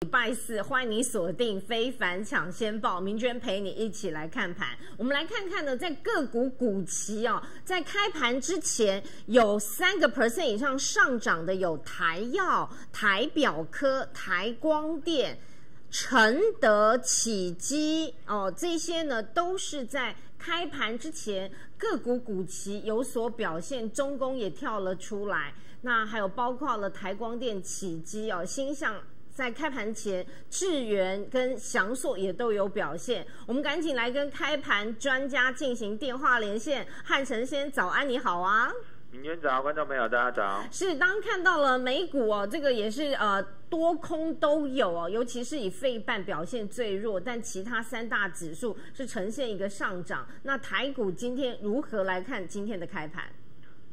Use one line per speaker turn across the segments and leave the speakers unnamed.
礼拜四，欢迎你锁定非凡抢先报，明娟陪你一起来看盘。我们来看看呢，在个股股期哦，在开盘之前有三个 percent 以上上涨的有台药、台表科、台光电、承德、启基哦，这些呢都是在开盘之前个股股期有所表现，中工也跳了出来。那还有包括了台光电、启基哦，星象。在开盘前，智源跟翔硕也都有表现。我们赶紧来跟开盘专家进行电话连线。汉成先，早安，你好啊！
明天早，观众朋友大家早。
是，当看到了美股哦，这个也是呃多空都有哦，尤其是以费半表现最弱，但其他三大指数是呈现一个上涨。那台股今天如何来看今天的开盘？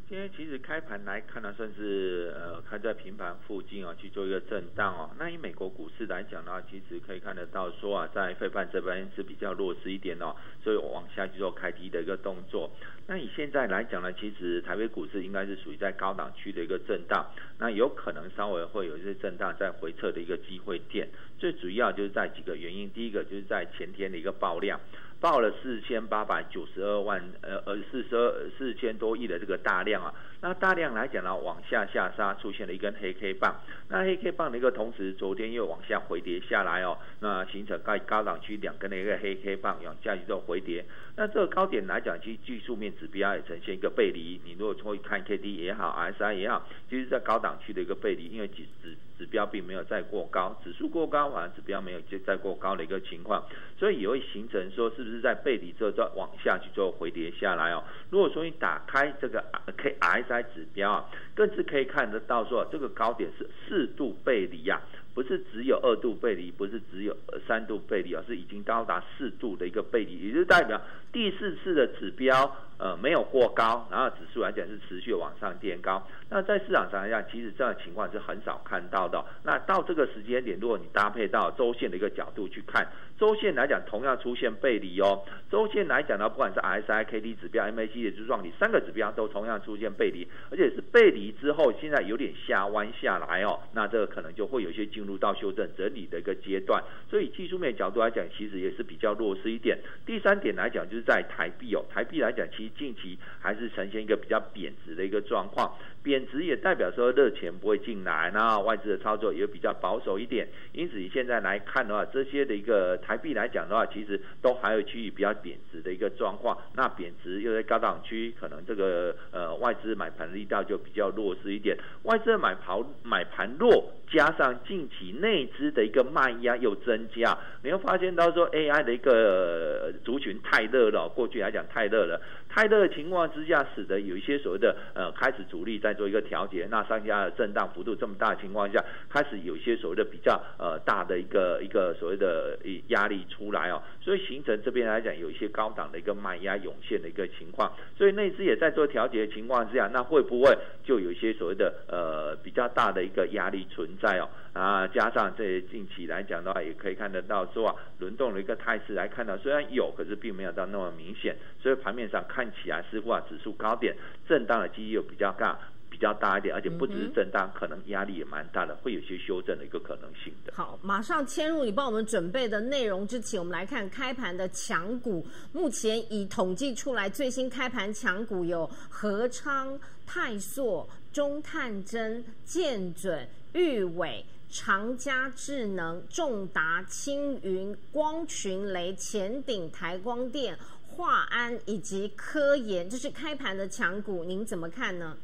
今天其实开盘来看呢，算是呃开在平盘附近啊，去做一个震荡哦。那以美国股市来讲呢，其实可以看得到说啊，在费半这边是比较弱势一点哦，所以往下去做开低的一个动作。那以现在来讲呢，其实台北股市应该是属于在高档区的一个震荡，那有可能稍微会有一些震荡在回撤的一个机会点。最主要就是在几个原因，第一个就是在前天的一个爆量。报了四千八百九十二万，呃呃四十二四千多亿的这个大量啊，那大量来讲呢，往下下杀，出现了一根黑 K 棒，那黑 K 棒的一个同时，昨天又往下回跌下来哦，那形成在高档区两根的一个黑 K 棒，往下去做回跌，那这个高点来讲，其实技术面指标也呈现一个背离，你如果会看 K D 也好，S I 也好，其实在高档区的一个背离，因为指指指标并没有再过高，指数过高，反而指标没有就再过高的一个情况，所以也会形成说是不是？是在背离之后再往下去做回跌下来哦。如果说你打开这个 K R S I 指标啊，更是可以看得到说这个高点是四度背离呀，不是只有二度背离，不是只有三度背离而，是已经到达四度的一个背离，也就代表第四次的指标呃没有过高，然后指数来讲是持续往上垫高。那在市场上来讲，其实这样的情况是很少看到的。那到这个时间点，如果你搭配到周线的一个角度去看，周线来讲同样出现背离哦。周线来讲呢，不管是 S I K D 指标、MACD 的柱状体三个指标都同样出现背离，而且是背离之后，现在有点下弯下来哦。那这个可能就会有一些进入到修正整理的一个阶段。所以技术面角度来讲，其实也是比较弱势一点。第三点来讲，就是在台币哦，台币来讲，其实近期还是呈现一个比较贬值的一个状况。贬值也代表说热钱不会进来，那外资的操作也比较保守一点。因此，你现在来看的话，这些的一个台币来讲的话，其实都还有区域比较贬值的一个状况。那贬值又在高档区，可能这个呃外资买盘力道就比较弱势一点。外资买盘买盘弱，加上近期内资的一个卖压又增加，你会发现到说 AI 的一个族群太热了，过去来讲太热了。太热的情况之下，使得有一些所谓的呃开始主力在做一个调节，那上下的震荡幅度这么大的情况下，开始有一些所谓的比较呃大的一个一个所谓的压力出来哦，所以形成这边来讲有一些高档的一个卖压涌现的一个情况，所以内资也在做调节的情况之下，那会不会就有一些所谓的呃比较大的一个压力存在哦？啊，加上这近期来讲的话，也可以看得到说啊轮动的一个态势来看到，虽然有，可是并没有到那么明显，所以盘面上看。起来似乎啊，指数高点震荡的几率又比较大，比较大一点，而且不只是震荡，可能压力也蛮大的，会有些修正的一个可能性的。
好，马上切入你帮我们准备的内容之前，我们来看开盘的强股。目前已统计出来最新开盘强股有合昌、泰硕、中探针、建准、裕伟、长嘉智能、重达、青云、光群雷、前顶、台光电。华安以及科研，这是开盘的强股，您怎么看呢？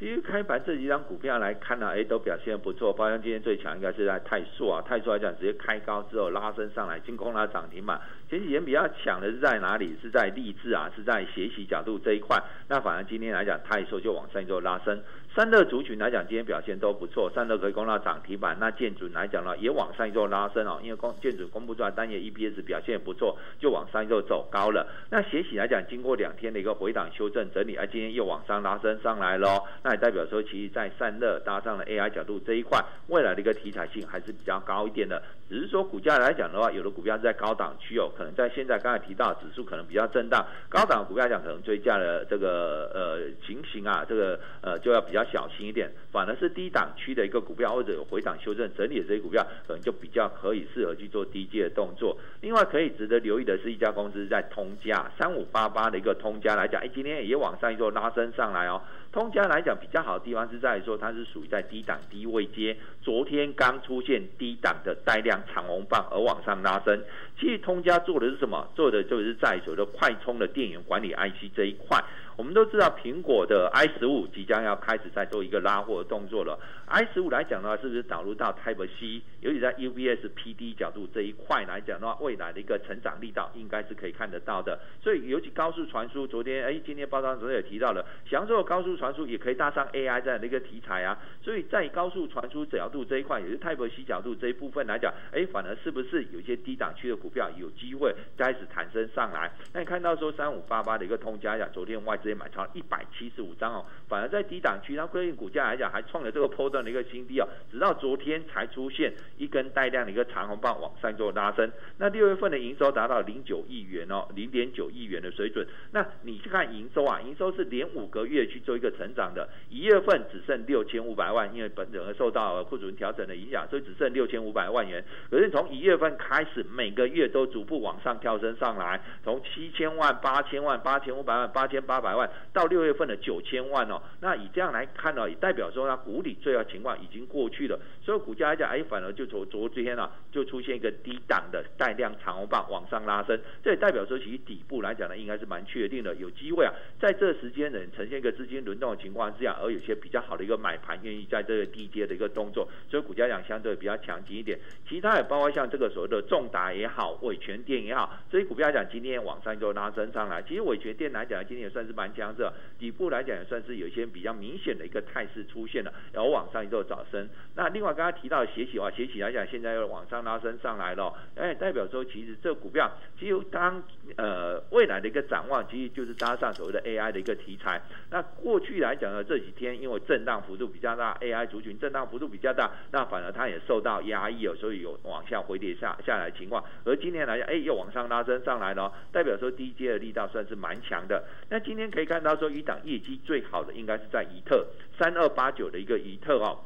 其实开盘这几张股票来看呢，哎，都表现不错。包括今天最强应该是在泰硕啊，泰硕来讲直接开高之后拉升上来，进攻拉涨停板。前几天比较强的是在哪里？是在励志啊，是在学习角度这一块。那反而今天来讲，泰硕就往上做拉升。三热族群来讲，今天表现都不错，三热可以攻到涨停板。那建准来讲呢，也往上一做拉升哦，因为公建准公布出来单月 EPS 表现也不错，就往上一做走高了。那协喜来讲，经过两天的一个回档修正整理，而今天又往上拉升上来喽。那也代表说，其实在散热搭上了 AI 角度这一块，未来的一个题材性还是比较高一点的。只是说股价来讲的话，有的股票是在高档区哦，可能在现在刚才提到指数可能比较震荡，高档股票讲可能追价的这个呃情形啊，这个呃就要比较。要小心一点，反而是低档区的一个股票或者有回档修正整理的这些股票，可能就比较可以适合去做低阶的动作。另外可以值得留意的是一家公司在通家三五八八的一个通家来讲，哎，今天也往上一做拉升上来哦。通家来讲比较好的地方是在于说它是属于在低档低位接，昨天刚出现低档的带量长红棒而往上拉升。其实通家做的是什么？做的就是在所谓的快充的电源管理 IC 这一块。我们都知道苹果的 i 十五即将要开始在做一个拉货的动作了。i 十五来讲的话，是不是导入到 Type C，尤其在 UBS PD 角度这一块来讲的话，未来的一个成长力道应该是可以看得到的。所以尤其高速传输，昨天哎，今天报道昨天也提到了，享受高速传输也可以搭上 AI 这样的一个题材啊。所以在高速传输角度这一块，也是 Type C 角度这一部分来讲，哎，反而是不是有些低档区的股票有机会开始弹升上来？那你看到说三五八八的一个通家呀，昨天外资也。买超一百七十五张哦，反而在低档区，它对应股价来讲还创了这个波段的一个新低哦，直到昨天才出现一根带量的一个长红棒往上做拉升。那六月份的营收达到零九亿元哦，零点九亿元的水准。那你去看营收啊，营收是连五个月去做一个成长的，一月份只剩六千五百万，因为本整个受到库存调整的影响，所以只剩六千五百万元。可是从一月份开始，每个月都逐步往上跳升上来，从七千万、八千万、八千五百万、八千八百万。到六月份的九千万哦，那以这样来看呢，也代表说它股底最坏情况已经过去了，所以股价来讲，哎，反而就从昨天啊，就出现一个低档的带量长红棒往上拉升，这也代表说其实底部来讲呢，应该是蛮确定的，有机会啊，在这时间呢呈现一个资金轮动的情况之下，而有些比较好的一个买盘愿意在这个低阶的一个动作，所以股价讲相对比较强劲一点，其他也包括像这个所谓的重达也好，伟全电也好，这些股票讲今天往上就拉升上来，其实伟全电来讲今天也算是蛮强势。底部来讲也算是有一些比较明显的一个态势出现了，然后往上一做早升。那另外刚刚提到的斜起啊，斜起来讲现在又往上拉升上来了，哎，代表说其实这股票其实当呃未来的一个展望，其实就是搭上所谓的 AI 的一个题材。那过去来讲呢，这几天因为震荡幅度比较大，AI 族群震荡幅度比较大，那反而它也受到压抑了，所以有往下回跌下下来的情况。而今天来讲，哎，又往上拉升上来了，代表说低阶的力道算是蛮强的。那今天可以看到说一档业绩最好的应该是在怡特三二八九的一个怡特哦，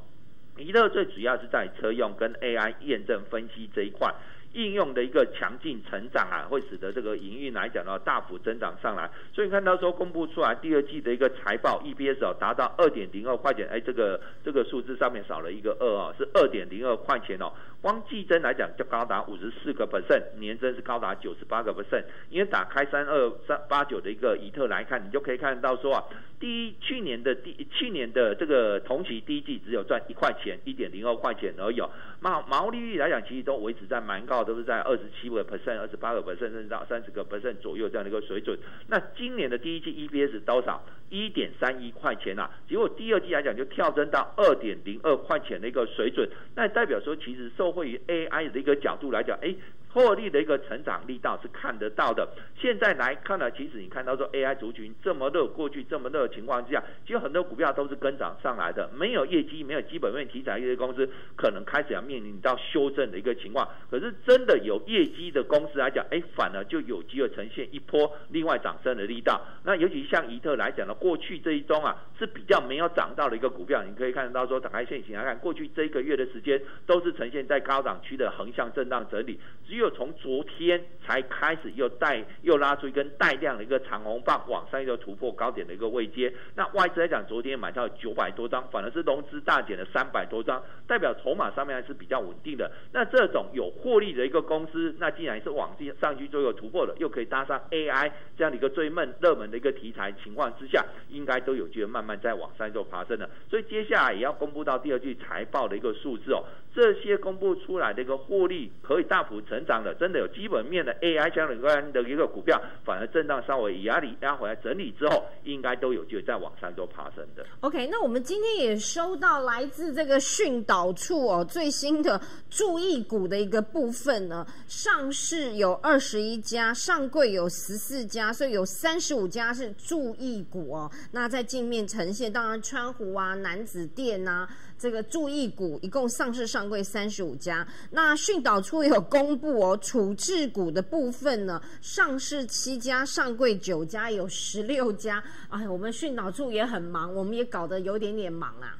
怡特最主要是在车用跟 AI 验证分析这一块。应用的一个强劲成长啊，会使得这个营运来讲呢大幅增长上来。所以看到说公布出来第二季的一个财报 EPS 哦达到二点零二块钱，哎，这个这个数字上面少了一个二哦，是二点零二块钱哦。光季增来讲就高达五十四个 percent，年增是高达九十八个 percent。因为打开三二三八九的一个以特来看，你就可以看到说啊，第一去年的第去年的这个同期第一季只有赚一块钱，一点零二块钱而已。毛毛利率来讲，其实都维持在蛮高。都是在二十七个 percent、二十八个 percent 甚至到三十个 percent 左右这样的一个水准。那今年的第一季 EPS 多少？一点三一块钱呐。结果第二季来讲就跳增到二点零二块钱的一个水准。那代表说，其实受惠于 AI 的一个角度来讲，哎。获利的一个成长力道是看得到的。现在来看呢，其实你看到说 AI 族群这么热，过去这么热的情况之下，其实很多股票都是跟涨上来的。没有业绩、没有基本面题材一些公司，可能开始要面临到修正的一个情况。可是真的有业绩的公司来讲，哎，反而就有机会呈现一波另外涨升的力道。那尤其像怡特来讲呢，过去这一周啊是比较没有涨到的一个股票，你可以看得到说，打开线型来看，过去这一个月的时间都是呈现在高档区的横向震荡整理，只有。就从昨天才开始又带又拉出一根带量的一个长红棒，往上又突破高点的一个位阶。那外资来讲，昨天买到九百多张，反而是融资大减了三百多张，代表筹码上面还是比较稳定的。那这种有获利的一个公司，那既然是往上去做一个突破了，又可以搭上 AI 这样的一个最闷热门的一个题材情况之下，应该都有机会慢慢在往上做爬升的。所以接下来也要公布到第二季财报的一个数字哦，这些公布出来的一个获利可以大幅成长。真的有基本面的 AI 相关的一个股票，反而震荡稍微压力压回来整理之后，应该都有机会再往上做爬升的。
OK，那我们今天也收到来自这个训导处哦最新的注意股的一个部分呢，上市有二十一家，上柜有十四家，所以有三十五家是注意股哦。那在镜面呈现，当然川湖啊、南子店呐。这个注意股一共上市上柜三十五家。那训导处有公布哦，处置股的部分呢，上市七家，上柜九家，有十六家。哎，我们训导处也很忙，我们也搞得有点点忙啊。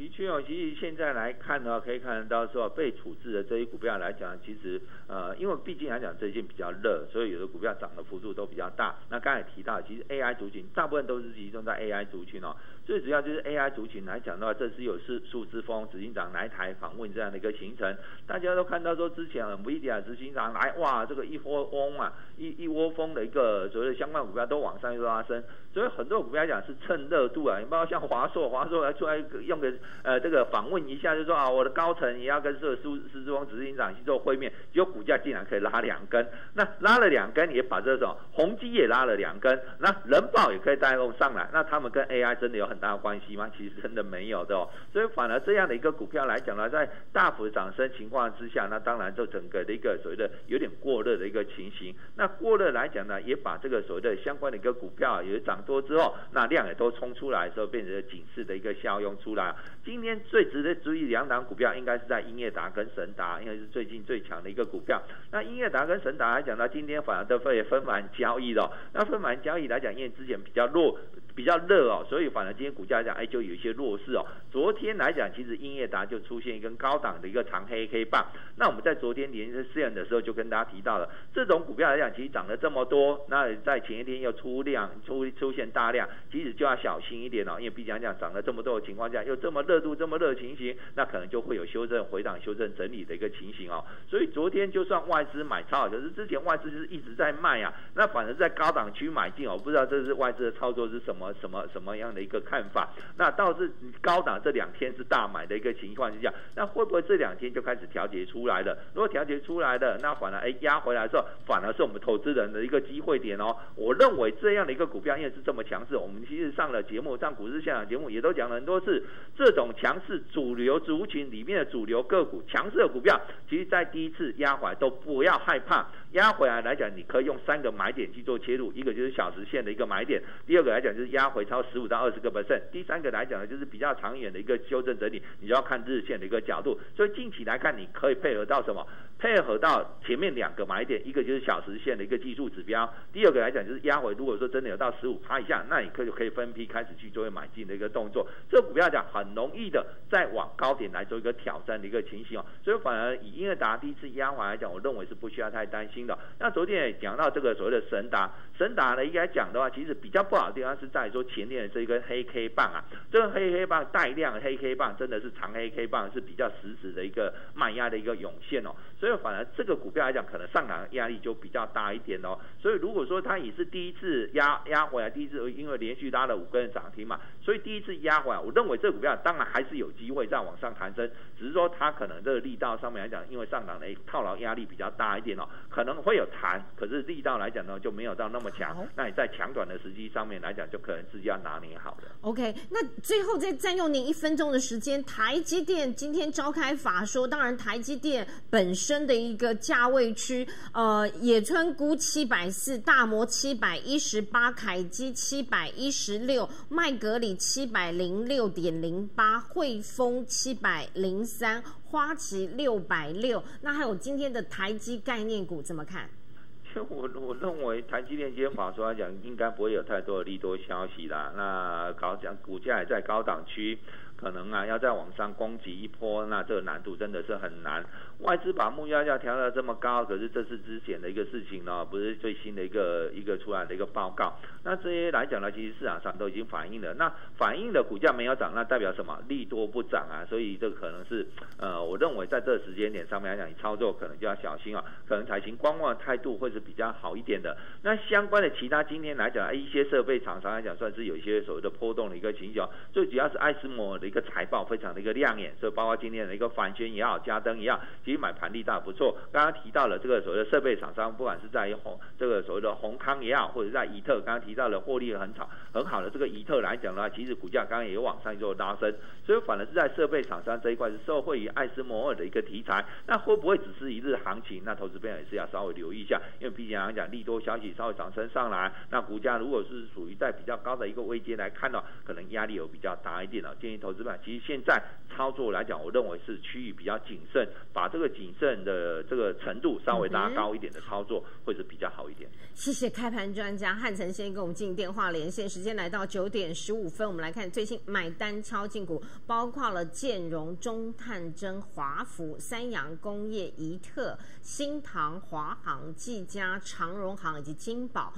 的确哦，其实现在来看的话，可以看得到说被处置的这些股票来讲，其实呃，因为毕竟来讲最近比较热，所以有的股票涨的幅度都比较大。那刚才提到，其实 AI 族群大部分都是集中在 AI 族群哦。最主要就是 AI 族群来讲的话，这是有是数字峰执行长来台访问这样的一个行程。大家都看到说，之前 NVIDIA 执行长来，哇，这个一窝蜂啊，一一窝蜂的一个所谓的相关股票都往上又拉升。所以很多股票来讲是趁热度啊，你包括像华硕，华硕来出来用个呃这个访问一下，就说啊，我的高层也要跟这个数数字峰执行长去做会面，结果股价竟然可以拉两根，那拉了两根也把这种宏基也拉了两根，那人保也可以带动上来，那他们跟 AI 真的有很大的关系吗？其实真的没有的哦。所以反而这样的一个股票来讲呢，在大幅涨升情况之下，那当然就整个的一个所谓的有点过热的一个情形。那过热来讲呢，也把这个所谓的相关的一个股票也涨多之后，那量也都冲出来的时候，变成了警示的一个效用出来。今天最值得注意两档股票，应该是在英业达跟神达，因为是最近最强的一个股票。那英业达跟神达来讲呢，今天反而都分分盘交易了。那分盘交易来讲，因为之前比较弱。比较热哦，所以反而今天股价讲，哎，就有一些弱势哦。昨天来讲，其实英业达就出现一根高档的一个长黑 K 棒。那我们在昨天连续试验的时候，就跟大家提到了，这种股票来讲，其实涨了这么多，那在前一天又出量出出现大量，其实就要小心一点哦，因为毕竟讲涨了这么多的情况下，又这么热度这么热情形，那可能就会有修正回档、修正整理的一个情形哦。所以昨天就算外资买超，可是之前外资是一直在卖啊，那反而在高档区买进哦，不知道这是外资的操作是什么什么什么样的一个看法？那倒是高档这两天是大买的一个情况之下，那会不会这两天就开始调节出来了？如果调节出来了，那反而哎压回来的时候，反而是我们投资人的一个机会点哦。我认为这样的一个股票因为是这么强势，我们其实上了节目，上股市现场节目也都讲了很多次，这种强势主流族群里面的主流个股，强势的股票，其实在第一次压回来都不要害怕，压回来来讲，你可以用三个买点去做切入，一个就是小时线的一个买点，第二个来讲就是压回超十五到二十个 percent，第三个来讲呢就是比较长远的一个修正整理，你就要看日线的一个角度，所以近期来看，你可以配合到什么？配合到前面两个买点，一个就是小时线的一个技术指标，第二个来讲就是压回，如果说真的有到十五趴以下，那你可以可以分批开始去做买进的一个动作，这股票讲很容易的再往高点来做一个挑战的一个情形哦，所以反而以英业达第一次压回来讲，我认为是不需要太担心。那昨天也讲到这个所谓的神达，神达呢应该讲的话，其实比较不好的地方是在说前面的这一根黑 K 棒啊，这个黑黑棒带量黑 K 棒真的是长黑 K 棒，是比较实质的一个卖压的一个涌现哦，所以反而这个股票来讲，可能上涨压力就比较大一点哦。所以如果说它也是第一次压压回来，第一次因为连续拉了五根涨停嘛，所以第一次压回来，我认为这股票当然还是有机会再往上弹升，只是说它可能这个力道上面来讲，因为上涨的套牢压力比较大一点哦，可能会有弹，可是力道来讲呢就没有到那么强。那你在强短的时机上面来讲，就可能自己要拿捏好了。
OK，那最后再占用您一分钟的时间，台积电今天召开法说，当然台积电本身的一个价位区，呃，野村估七百四，大摩七百一十八，凯基七百一十六，麦格里七百零六点零八，汇丰七百零三，花旗六百六。那还有今天的台积概念股怎么看？
我我认为台积电今天法说来讲，应该不会有太多的利多消息啦。那高讲股价也在高档区。可能啊，要再往上攻击一波，那这个难度真的是很难。外资把目标价调到这么高，可是这是之前的一个事情呢，不是最新的一个一个出来的一个报告。那这些来讲呢，其实市场上都已经反映了。那反映的股价没有涨，那代表什么？利多不涨啊。所以这个可能是呃，我认为在这个时间点上面来讲，你操作可能就要小心啊。可能采行观望态度会是比较好一点的。那相关的其他今天来讲，一些设备厂商来讲，算是有一些所谓的波动的一个情形。最主要是爱斯摩的。一个财报非常的一个亮眼，所以包括今天的一个反宣也好，加登也好，其实买盘力道不错。刚刚提到了这个所谓的设备厂商，不管是在红这个所谓的宏康也好，或者在怡特，刚刚提到了获利很好很好的这个怡特来讲的话，其实股价刚刚也有往上做拉升，所以反而是在设备厂商这一块是受惠于爱斯摩尔的一个题材。那会不会只是一日行情？那投资朋友也是要稍微留意一下，因为毕竟来讲利多消息稍微涨升上来，那股价如果是属于在比较高的一个位阶来看呢，可能压力有比较大一点了。建议投资。资派，其实现在操作来讲，我认为是区域比较谨慎，把这个谨慎的这个程度稍微拉高一点的操作，会是比较好一点。
谢谢开盘专家汉城先跟我们进电话连线，时间来到九点十五分，我们来看最新买单敲进股，包括了建融、中探针、华福、三洋工业、怡特、新唐、华航、技嘉、长荣航以及金宝。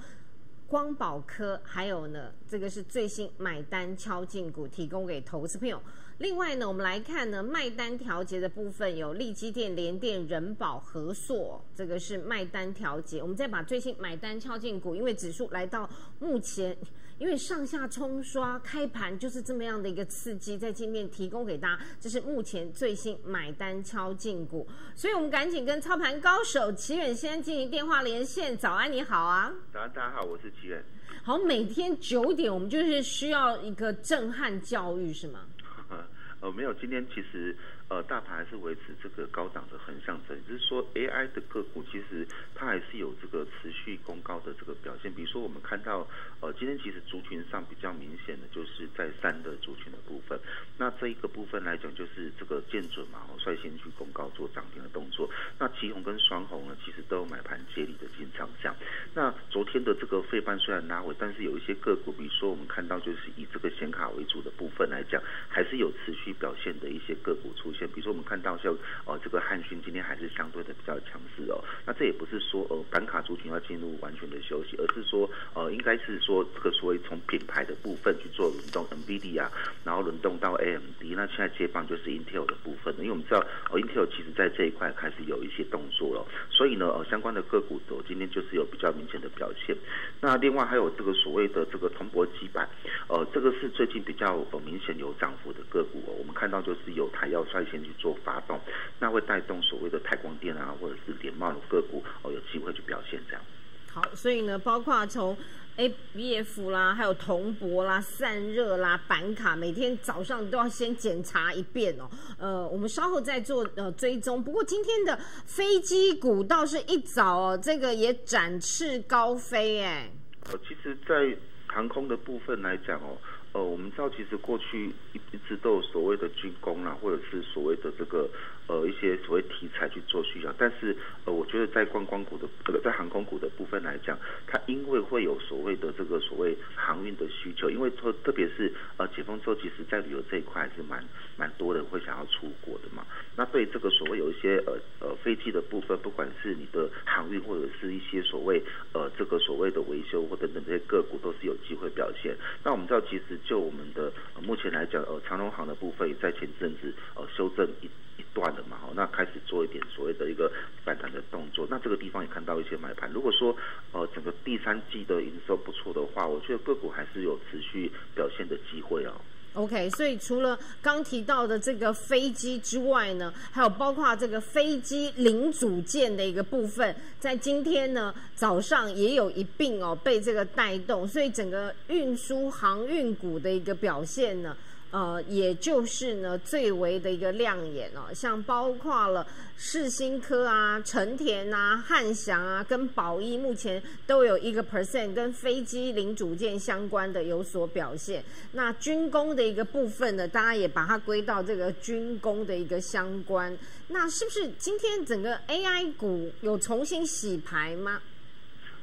光宝科，还有呢，这个是最新买单敲进股，提供给投资朋友。另外呢，我们来看呢，卖单调节的部分有利基电、联电、人保、合硕，这个是卖单调节。我们再把最新买单敲进股，因为指数来到目前。因为上下冲刷开盘就是这么样的一个刺激，在今天提供给大家，这是目前最新买单敲进股，所以我们赶紧跟操盘高手齐远先进行电话连线。早安，你好啊！
早安，大家好，我是齐远。
好，每天九点我们就是需要一个震撼教育，是吗？
呃，没有，今天其实。呃，大盘还是维持这个高档的横向整，就是说 AI 的个股其实它还是有这个持续攻高的这个表现。比如说我们看到，呃，今天其实族群上比较明显的就是在三的族群的部分。那这一个部分来讲，就是这个见准嘛，率先去攻高做涨停的动作。那旗红跟双红呢，其实都有买盘接力的进场样。那昨天的这个费半虽然拉回，但是有一些个股，比如说我们看到就是以这个显卡为主的部分来讲，还是有持续表现的一些个股出现。比如说我们看到像呃这个汉讯今天还是相对的比较强势哦，那这也不是说呃板卡族群要进入完全的休息，而是说呃应该是说这个所谓从品牌的部分去做轮动，NVIDIA，然后轮动到 AMD，那现在接棒就是 Intel 的部分，因为我们知道呃 Intel 其实在这一块开始有一些动作了，所以呢呃相关的个股走今天就是有比较明显的表现。那另外还有这个所谓的这个铜箔基板，呃这个是最近比较呃明显有涨幅的个股哦，我们看到就是有台要率先去做。发动，那会带动所谓的太光电啊，或者是联茂的个股哦，有机会去表现这样。
好，所以呢，包括从 A B F 啦，还有铜箔啦、散热啦、板卡，每天早上都要先检查一遍哦。呃，我们稍后再做呃追踪。不过今天的飞机股倒是一早哦，这个也展翅高飞哎。
呃，其实，在航空的部分来讲哦。呃，我们知道其实过去一一直都有所谓的军工啦，或者是所谓的这个呃一些所谓题材去做需要，但是呃，我觉得在观光股的这个在航空股的部分来讲，它因为会有所谓的这个所谓航运的需求，因为特特别是呃解封之后，其实在旅游这一块还是蛮蛮多人会想要出国的嘛。那对这个所谓有一些呃呃飞机的部分，不管是你的航运或者是一些所谓呃这个所谓的维修或等等这些个股，都是有机会表现。那我们知道其实。就我们的目前来讲，呃，长隆行的部分也在前阵子呃修正一一段了嘛，哈，那开始做一点所谓的一个反弹的动作。那这个地方也看到一些买盘。如果说呃整个第三季的营收不错的话，我觉得个股还是有持续表现的机会啊。
OK，所以除了刚提到的这个飞机之外呢，还有包括这个飞机零组件的一个部分，在今天呢早上也有一并哦被这个带动，所以整个运输航运股的一个表现呢。呃，也就是呢，最为的一个亮眼哦，像包括了世新科啊、成田啊、汉翔啊，跟宝一目前都有一个 percent 跟飞机零组件相关的有所表现。那军工的一个部分呢，大家也把它归到这个军工的一个相关。那是不是今天整个 AI 股有重新洗牌吗？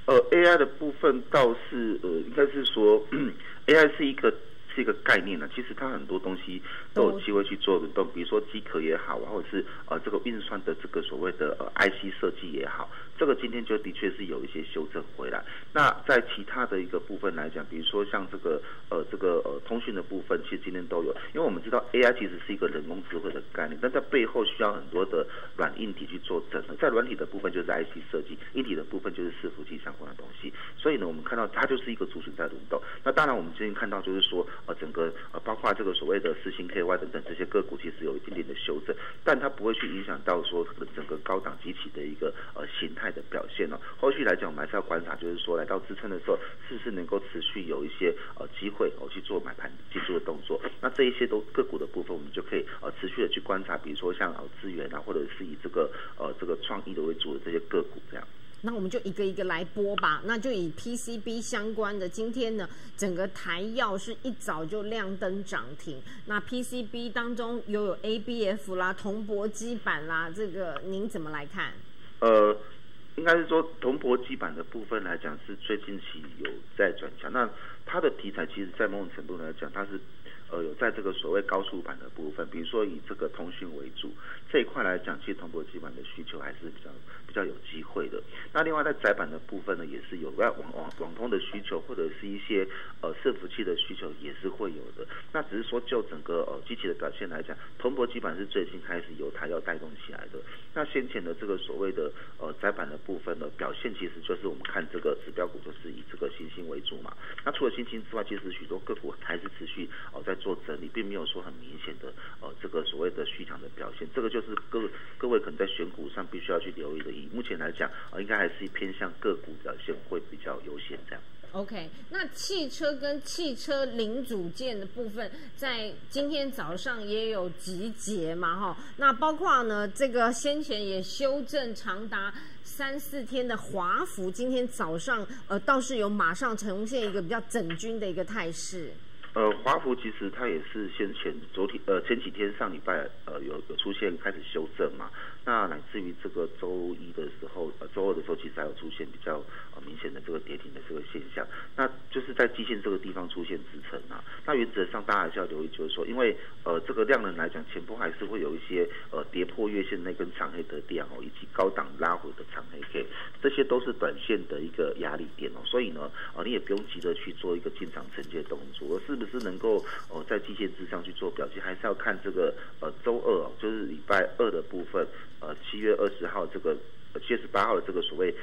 呃，AI 的部分倒是呃，应该是说 AI 是一个。这个概念呢，其实它很多东西都有机会去做轮动，比如说机壳也好啊，或者是呃这个运算的这个所谓的呃 IC 设计也好，这个今天就的确是有一些修正回来。那在其他的一个部分来讲，比如说像这个呃这个呃通讯的部分，其实今天都有，因为我们知道 AI 其实是一个人工智慧的概念，但在背后需要很多的软硬体去做整合，在软体的部分就是 IC 设计，硬体的部分就是伺服器相关的东西。所以呢，我们看到它就是一个主群在轮动。那当然，我们今天看到就是说。呃，整个呃，包括这个所谓的四星 KY 等等这些个股，其实有一点点的修正，但它不会去影响到说整个高档机器的一个呃形态的表现哦。后续来讲，我们还是要观察，就是说来到支撑的时候，是不是能够持续有一些呃机会哦去做买盘进入的动作。那这一些都个股的部分，我们就可以呃持续的去观察，比如说像呃资源啊，或者是以这个呃这个创意的为主的这些个股这样。
那我们就一个一个来播吧。那就以 PCB 相关的，今天呢，整个台药是一早就亮灯涨停。那 PCB 当中又有 ABF 啦、铜箔基板啦，这个您怎么来看？
呃，应该是说铜箔基板的部分来讲，是最近期有在转强。那它的题材其实，在某种程度来讲，它是。呃，有在这个所谓高速版的部分，比如说以这个通讯为主这一块来讲，其实铜箔基板的需求还是比较比较有机会的。那另外在窄板的部分呢，也是有在网网网通的需求，或者是一些呃伺服器的需求也是会有的。那只是说就整个呃机器的表现来讲，铜箔基板是最新开始由它要带动起来的。那先前的这个所谓的呃窄板的部分呢，表现其实就是我们看这个指标股就是以这个新兴为主嘛。那除了新兴之外，其实许多个股还是持续哦在。做整理，并没有说很明显的呃这个所谓的续强的表现，这个就是各各位可能在选股上必须要去留意的。以目前来讲，呃应该还是偏向个股表现会比较优先这样。
OK，那汽车跟汽车零组件的部分，在今天早上也有集结嘛哈，那包括呢这个先前也修正长达三四天的华孚，今天早上呃倒是有马上呈现一个比较整均的一个态势。
呃，华孚其实它也是先前昨天呃前几天上礼拜呃有有出现开始修正嘛，那乃至于这个周一的时候呃周二的时候其实还有出现比较呃明显的这个跌停的这个现象，那就是在基线这个地方出现支撑啊。那原则上大家还是要留意，就是说因为呃这个量能来讲，前波还是会有一些呃跌破月线那根长黑的量哦，以及高档拉回的长黑 K，这些都是短线的一个压力点哦，所以呢呃你也不用急着去做一个进场承接动作，是。不是能够哦在基线之上去做表现，还是要看这个呃周二哦，就是礼拜二的部分，呃七月二十号这个七月十八号的这个所谓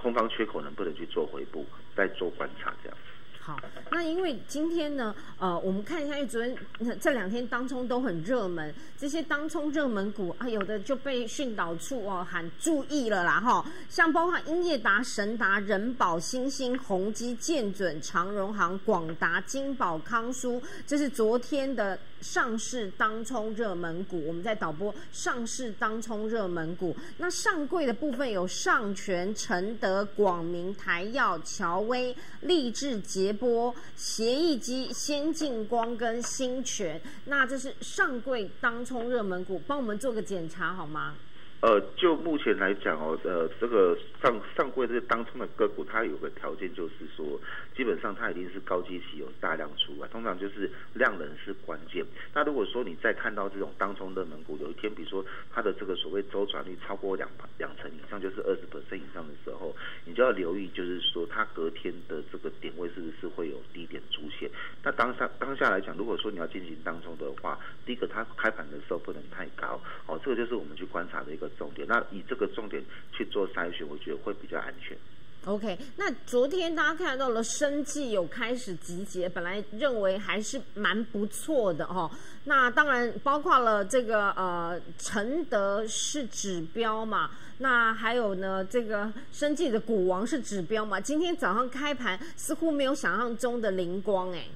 空方缺口能不能去做回补，再做观察这样。
好，那因为今天呢，呃，我们看一下，因为昨天这两天当冲都很热门，这些当冲热门股啊，有的就被训导处哦喊注意了啦哈，像包括英业达、神达、人保、新兴、宏基、建准、长荣行、广达、金宝、康舒，这是昨天的。上市当冲热门股，我们在导播上市当冲热门股。那上柜的部分有上权、承德、广明、台药、乔威、立志、捷波、协议机、先进光跟新权。那这是上柜当冲热门股，帮我们做个检查好吗？
呃，就目前来讲哦，呃，这个上上柜这些当冲的个股，它有个条件就是说，基本上它一定是高基期有大量出啊，通常就是量能是关键。那如果说你再看到这种当冲热门股，有一天比如说它的这个所谓周转率超过两两成以上，就是二十百分以上的时候，你就要留意，就是说它隔天的这个点位是不是会有低点出现。那当下当下来讲，如果说你要进行当冲的话，第一个它开盘的时候不能太高，哦，这个就是我们去观察的一个。重点，那以这个重点去做筛选，我觉得会比较安全。
OK，那昨天大家看到了生计有开始集结，本来认为还是蛮不错的哦。那当然包括了这个呃承德是指标嘛，那还有呢这个生计的股王是指标嘛。今天早上开盘似乎没有想象中的灵光哎。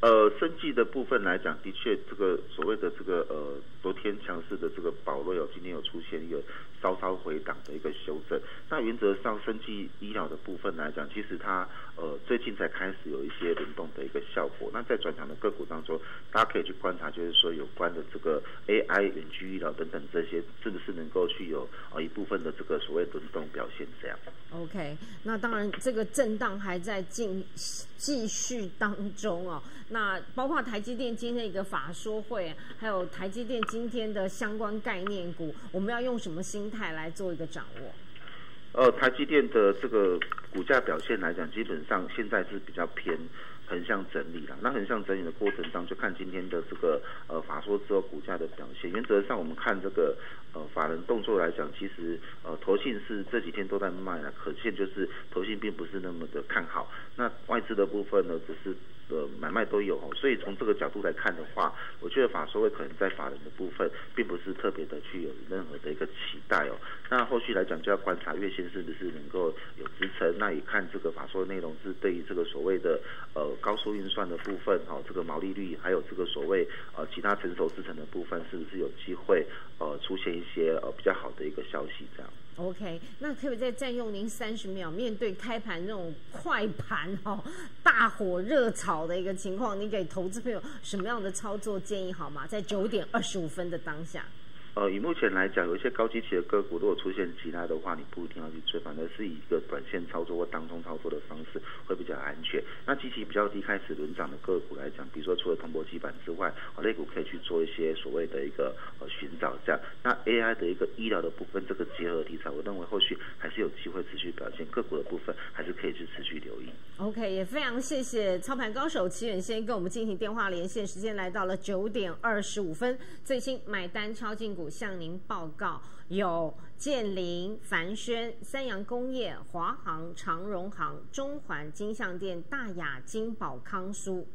呃，生计的部分来讲，的确这个所谓的这个呃。昨天强势的这个宝瑞哦，今天有出现一个稍稍回档的一个修正。那原则上，生技医疗的部分来讲，其实它呃最近才开始有一些联动的一个效果。那在转强的个股当中，大家可以去观察，就是说有关的这个 AI、远距医疗等等这些，是不是能够去有呃一部分的这个所谓轮动表现这样
？OK，那当然这个震荡还在进继续当中哦。那包括台积电今天一个法说会，还有台积电。今天的相关概念股，我们要用什么心态来做一个掌握？
呃，台积电的这个股价表现来讲，基本上现在是比较偏横向整理了。那横向整理的过程当中，就看今天的这个呃法说之后股价的表现。原则上，我们看这个呃法人动作来讲，其实呃投信是这几天都在卖了，可见就是投信并不是那么的看好。那外资的部分呢，只是。的买卖都有哦，所以从这个角度来看的话，我觉得法说会可能在法人的部分，并不是特别的去有任何的一个期待哦。那后续来讲就要观察月线是不是能够有支撑，那也看这个法说内容是对于这个所谓的呃高速运算的部分哦，这个毛利率还有这个所谓呃其他成熟制成的部分，是不是有机会呃出现一些呃比较好的一个消息这样。
OK，那可不可以再占用您三十秒？面对开盘那种快盘哦，大火热炒的一个情况，你给投资朋友什么样的操作建议好吗？在九点二十五分的当下。
呃，以目前来讲，有一些高基期的个股，如果出现急拉的话，你不一定要去追，反而是以一个短线操作或当中操作的方式会比较安全。那基期比较低、开始轮涨的个股来讲，比如说除了铜箔基板之外，类股可以去做一些所谓的一个呃寻找这样。那 AI 的一个医疗的部分，这个结合题材，我认为后续还是有机会持续表现。个股的部分还是可以去持续留意。
OK，也非常谢谢操盘高手齐远先跟我们进行电话连线，时间来到了九点二十五分，最新买单超进向您报告，有建林、凡轩、三洋工业、华航、长荣航、中环、金象店、大雅、金宝、康苏。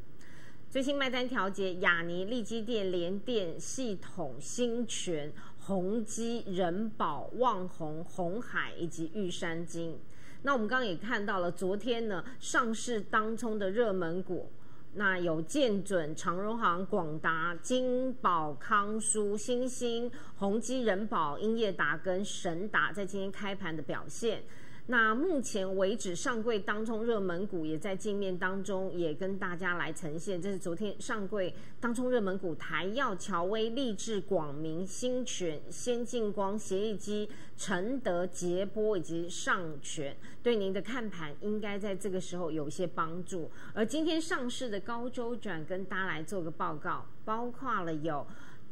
最新卖单调节：雅尼、利基店、联电、系统、新泉、宏基、人保、旺宏、红海以及玉山金。那我们刚刚也看到了，昨天呢上市当中的热门股，那有建准、长荣行、广达、金宝、康舒、新兴、宏基、人保、英业达跟神达在今天开盘的表现。那目前为止，上柜当中热门股也在镜面当中也跟大家来呈现。这是昨天上柜当中热门股：台药、乔威、立志、广明、新泉、先进光、协议机、承德、捷波以及上泉，对您的看盘应该在这个时候有一些帮助。而今天上市的高周转，跟大家来做个报告，包括了有。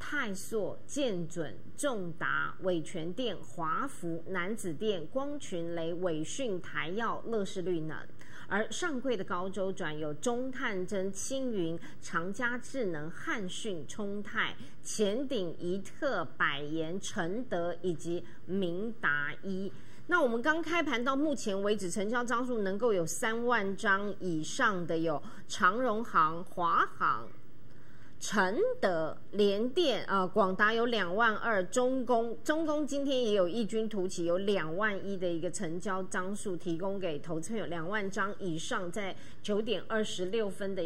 泰硕、建准、重达、伟全电、华福、南子电、光群雷、伟讯、台药、乐视绿能，而上柜的高周转有中探针、青云、长嘉智能、汉讯、冲泰、前鼎、怡特、百言、承德以及明达一。那我们刚开盘到目前为止，成交张数能够有三万张以上的有长荣行、华航。承德、联电、啊，广达有两万二，中工、中工今天也有异军突起，有两万一的一个成交张数，提供给投资朋友两万张以上，在九点二十六分的。